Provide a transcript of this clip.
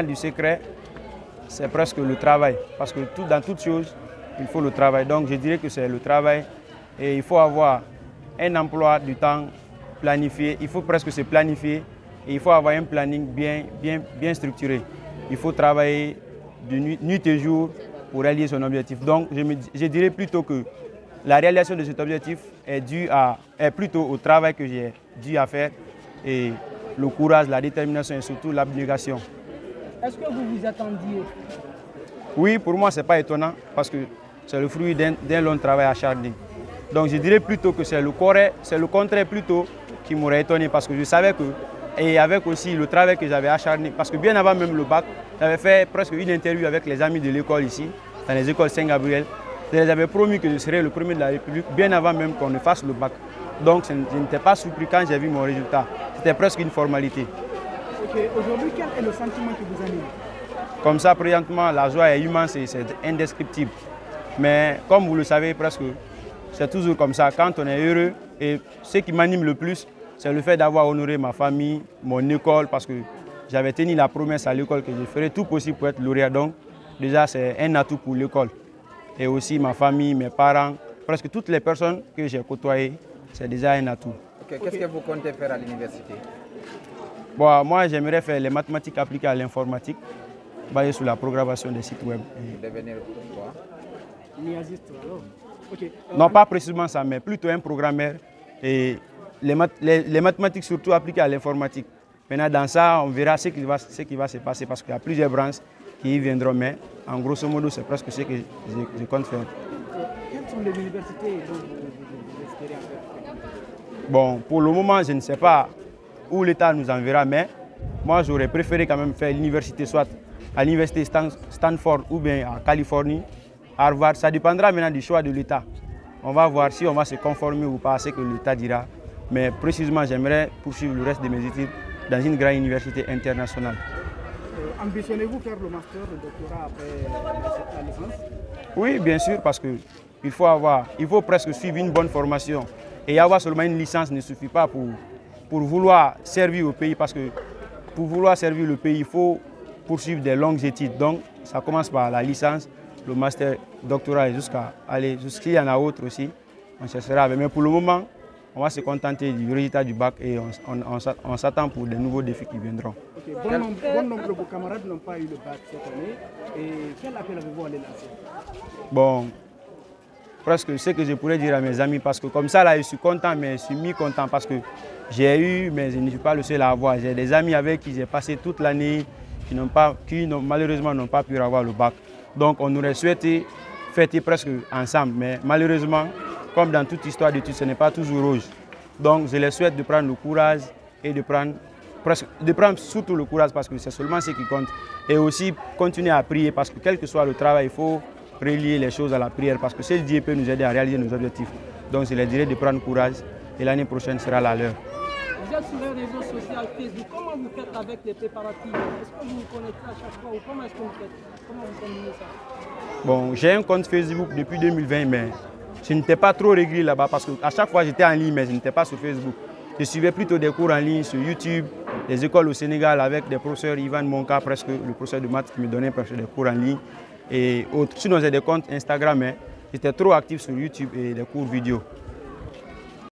du secret, c'est presque le travail. Parce que dans toute chose, il faut le travail. Donc je dirais que c'est le travail. Et il faut avoir un emploi du temps planifié. Il faut presque se planifier. Et il faut avoir un planning bien, bien, bien structuré. Il faut travailler nuit, et jour pour réaliser son objectif. Donc je dirais plutôt que la réalisation de cet objectif est due à, est plutôt au travail que j'ai dû à faire et le courage, la détermination et surtout l'abnégation. Est-ce que vous vous attendiez? Oui, pour moi, ce n'est pas étonnant parce que c'est le fruit d'un long travail acharné. Donc je dirais plutôt que c'est le, le contraire plutôt qui m'aurait étonné parce que je savais que, et avec aussi le travail que j'avais acharné, parce que bien avant même le bac, j'avais fait presque une interview avec les amis de l'école ici, dans les écoles Saint-Gabriel. Je les avais promis que je serais le premier de la République bien avant même qu'on ne fasse le bac. Donc je n'étais pas surpris quand j'ai vu mon résultat. C'était presque une formalité. Aujourd'hui, quel est le sentiment qui vous anime? Comme ça, présentement, la joie est immense et c'est indescriptible. Mais comme vous le savez presque, c'est toujours comme ça. Quand on est heureux, et ce qui m'anime le plus, c'est le fait d'avoir honoré ma famille, mon école, parce que j'avais tenu la promesse à l'école que je ferais tout possible pour être lauréat. Donc, déjà, c'est un atout pour l'école. Et aussi ma famille, mes parents, presque toutes les personnes que j'ai côtoyées, c'est déjà un atout. Qu'est-ce que vous comptez faire à l'université? Bon, moi, j'aimerais faire les mathématiques appliquées à l'informatique, basées sur la programmation des sites web. Devenir quoi? Non, pas précisément ça, mais plutôt un programmeur et les, les, mathématiques surtout appliquées à l'informatique. Maintenant, dans ça, on verra ce qui va, ce qui va se passer parce qu'il y a plusieurs branches qui y viendront, mais en grosso modo, c'est presque ce que je, je, compte faire. Quelles sont les universités dont vous, espérez faire? Bon, pour le moment, je ne sais pas où l'État nous enverra, mais moi, j'aurais préféré quand même faire l'université, soit à l'université Stanford ou bien à Californie, Harvard. Ça dépendra maintenant du choix de l'État. On va voir si on va se conformer ou pas à ce que l'État dira. Mais précisément, j'aimerais poursuivre le reste de mes études dans une grande université internationale. Euh, Ambitionnez-vous faire le master, le doctorat après la licence Oui, bien sûr, parce qu'il faut avoir, il faut presque suivre une bonne formation. Et avoir seulement une licence ne suffit pas pour, pour vouloir servir au pays, parce que pour vouloir servir le pays, il faut poursuivre des longues études. Donc, ça commence par la licence, le master, doctorat, jusqu'à aller, jusqu'il y en a autre aussi. On cherchera. Mais pour le moment, on va se contenter du résultat du bac et on, on, on s'attend pour de nouveaux défis qui viendront. Okay. Bon, nombre, bon, nombre, de vos camarades n'ont pas eu le bac cette année. Et quel appel avez-vous à les lancer? Bon, presque ce que je pourrais dire à mes amis, parce que comme ça, là, je suis content, mais je suis mi-content parce que j'ai eu, mais je ne suis pas le seul à avoir. J'ai des amis avec qui j'ai passé toute l'année, qui, n'ont pas, qui malheureusement n'ont pas pu avoir le bac. Donc on aurait souhaité fêter presque ensemble, mais malheureusement, comme dans toute histoire d'études, ce n'est pas toujours rouge. Donc je les souhaite de prendre le courage et de prendre, presque, de prendre surtout le courage parce que c'est seulement ce qui compte. Et aussi continuer à prier parce que quel que soit le travail, il faut relier les choses à la prière parce que seul Dieu peut nous aider à réaliser nos objectifs. Donc je les dirais de prendre courage et l'année prochaine sera la leur. Vous êtes sur les réseaux sociaux Facebook, comment vous faites avec les préparatifs? Est-ce que vous vous connectez à chaque fois ou comment est-ce que vous faites? Comment vous combinez ça? Bon, j'ai un compte Facebook depuis 2020, mais je n'étais pas trop régulier là-bas parce qu'à chaque fois j'étais en ligne, mais je n'étais pas sur Facebook. Je suivais plutôt des cours en ligne sur YouTube, des écoles au Sénégal avec des professeurs, Ivan Monka, presque le professeur de maths qui me donnait presque des cours en ligne et j'ai des comptes Instagram, mais j'étais trop actif sur YouTube et des cours vidéo.